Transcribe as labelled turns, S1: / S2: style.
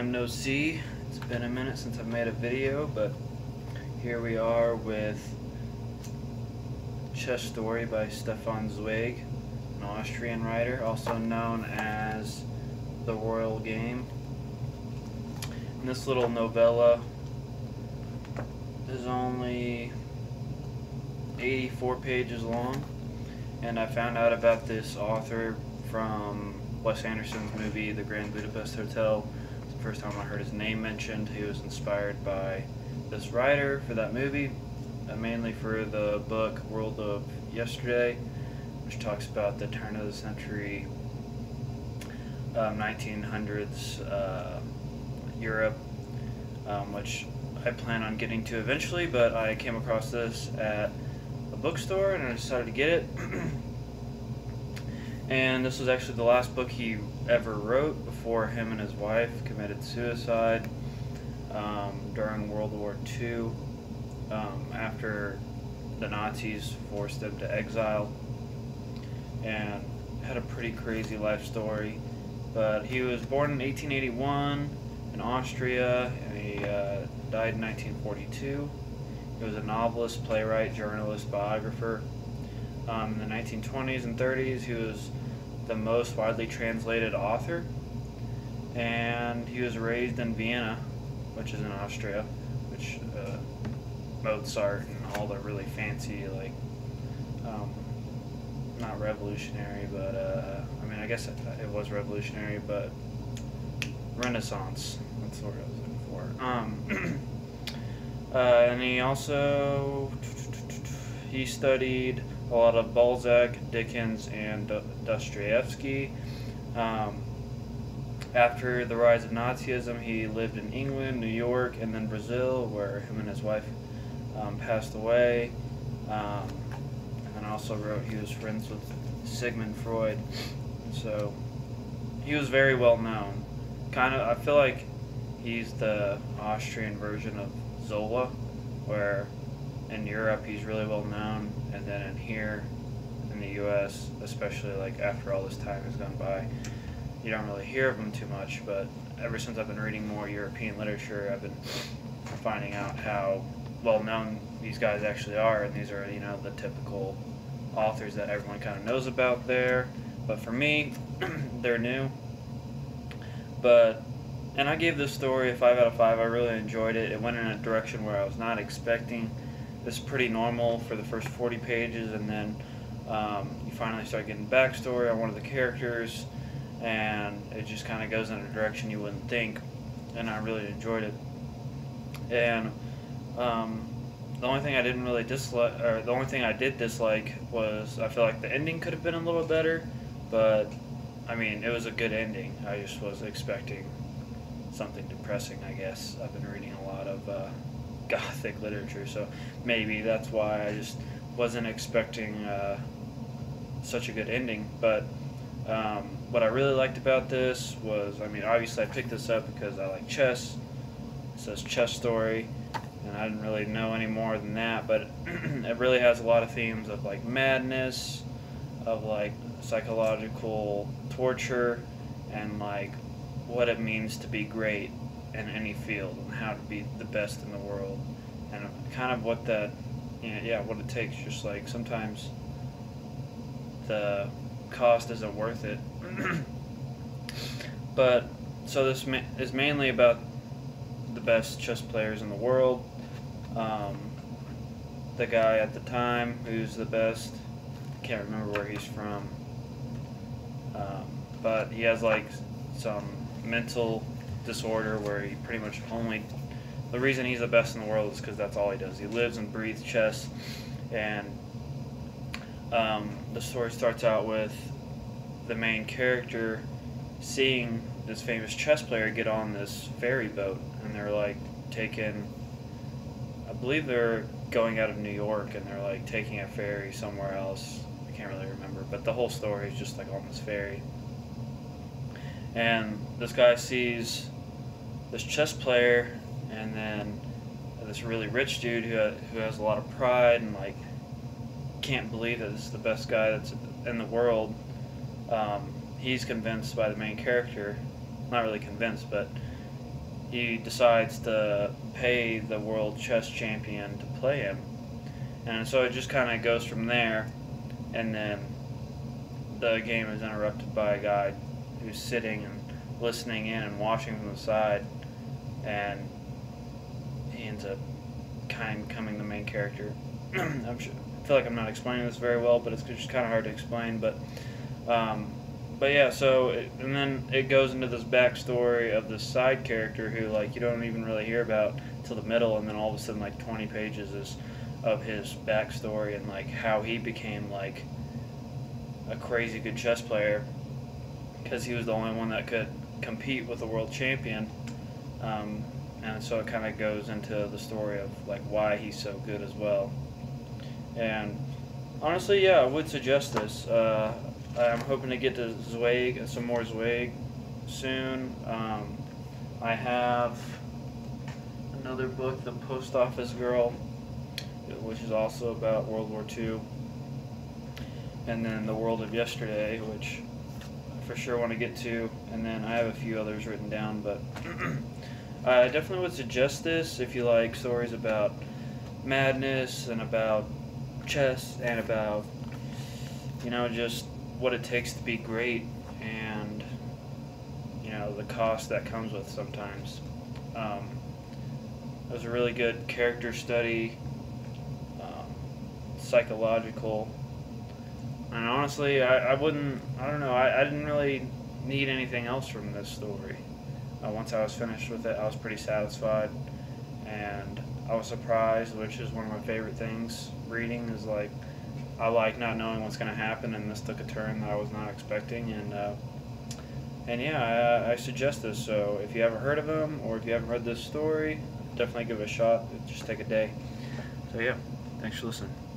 S1: time no see. It's been a minute since I've made a video, but here we are with Chess Story by Stefan Zweig, an Austrian writer, also known as The Royal Game. And this little novella is only 84 pages long, and I found out about this author from Wes Anderson's movie, The Grand Budapest Hotel. First time I heard his name mentioned. He was inspired by this writer for that movie, uh, mainly for the book World of Yesterday, which talks about the turn of the century, um, 1900s uh, Europe, um, which I plan on getting to eventually, but I came across this at a bookstore and I decided to get it. and this was actually the last book he ever wrote before him and his wife committed suicide um, during World War II um, after the Nazis forced them to exile and had a pretty crazy life story. But he was born in 1881 in Austria and he uh, died in 1942. He was a novelist, playwright, journalist, biographer. Um, in the 1920s and 30s, he was the most widely translated author, and he was raised in Vienna, which is in Austria, which uh, Mozart and all the really fancy like, um, not revolutionary, but uh, I mean I guess it, it, was revolutionary, but Renaissance. That's what I was looking for. Um, uh, and he also he studied a lot of Balzac, Dickens, and Dostoevsky. Um, after the rise of Nazism, he lived in England, New York, and then Brazil, where him and his wife um, passed away. Um, and also wrote he was friends with Sigmund Freud. So he was very well known. Kind of, I feel like he's the Austrian version of Zola, where in Europe he's really well known, and then in here in the U.S., especially like after all this time has gone by, you don't really hear of them too much. But ever since I've been reading more European literature, I've been finding out how well known these guys actually are, and these are you know the typical authors that everyone kind of knows about there. But for me, they're new. But and I gave this story a 5 out of 5. I really enjoyed it. It went in a direction where I was not expecting. It's pretty normal for the first 40 pages, and then um, you finally start getting backstory on one of the characters, and it just kind of goes in a direction you wouldn't think, and I really enjoyed it. And um, the only thing I didn't really dislike, or the only thing I did dislike was I feel like the ending could have been a little better, but I mean, it was a good ending. I just was expecting something depressing, I guess. I've been reading a lot of uh, gothic literature, so maybe that's why I just wasn't expecting uh, such a good ending. But um, what I really liked about this was, I mean, obviously I picked this up because I like chess. It says chess story, and I didn't really know any more than that, but it really has a lot of themes of like madness, of like psychological torture, and like what it means to be great in any field and how to be the best in the world. And kind of what that you know, yeah what it takes just like sometimes the cost isn't worth it. But so this ma- is mainly about the best chess players in the world. Um, the guy at the time who's the best can't remember where he's from. Um, but he has like some mental disorder where he pretty much only the reason he's the best in the world is because that's all he does. He lives and breathes chess, and um, the story starts out with the main character seeing this famous chess player get on this ferry boat, and they're like taking, I believe they're going out of New York, and they're like taking a ferry somewhere else. I can't really remember, but the whole story is just like on this ferry and this guy sees this chess player and then this really rich dude who, who has a lot of pride and like can't believe that this is the best guy that's in the world um, he's convinced by the main character not really convinced but he decides to pay the world chess champion to play him. And so it just kind of goes from there, and then the game is interrupted by a guy who's sitting and listening in and watching from the side, and he ends up kind of becoming the main character. I'm sure, I feel like I'm not explaining this very well, but it's just kind of hard to explain. But um, but yeah, so it, and then it goes into this backstory of this side character who like you don't even really hear about till the middle, and then all of a sudden like 20 pages is of his backstory and like how he became like a crazy good chess player because he was the only one that could compete with the world champion. Um, and so it kind of goes into the story of like why he's so good as well. And honestly, yeah, I would suggest this. Uh, I'm hoping to get to Zweig, and some more Zweig soon. Um, I have another book, The Post Office Girl, which is also about World War II. And then The World of Yesterday, which for sure want to get to. And then I have a few others written down, but I definitely would suggest this if you like stories about madness and about chess and about, you know, just what it takes to be great and you know the cost that comes with sometimes. Um, it was a really good character study, um, psychological, and honestly, I, I wouldn't. I don't know. I, I didn't really need anything else from this story. Uh, once I was finished with it, I was pretty satisfied, and I was surprised, which is one of my favorite things. Reading is like I like not knowing what's going to happen, and this took a turn that I was not expecting. And uh, and yeah, I, I, suggest this. So if you haven't heard of them or if you haven't read this story, definitely give it a shot. Just take a day. So yeah, thanks for listening.